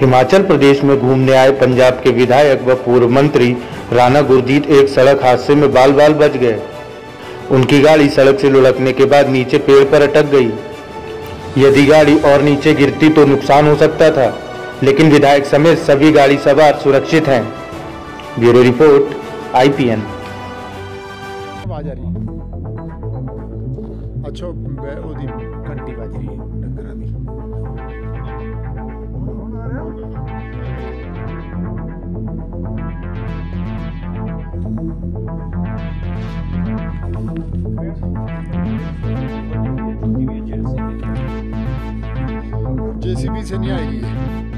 हिमाचल प्रदेश में घूमने आए पंजाब के विधायक व पूर्व मंत्री राणा गुरजीत एक सड़क हादसे में बाल बाल बच गए। उनकी गाड़ी सड़क से लुढ़कने के बाद नीचे पेड़ पर अटक गई। यदि गाड़ी और नीचे गिरती तो नुकसान हो सकता था, लेकिन विधायक समेत सभी गाड़ी सवार सुरक्षित हैं। Bureau report, IPN. P N बाजी जेसीबी से नहीं आएगी।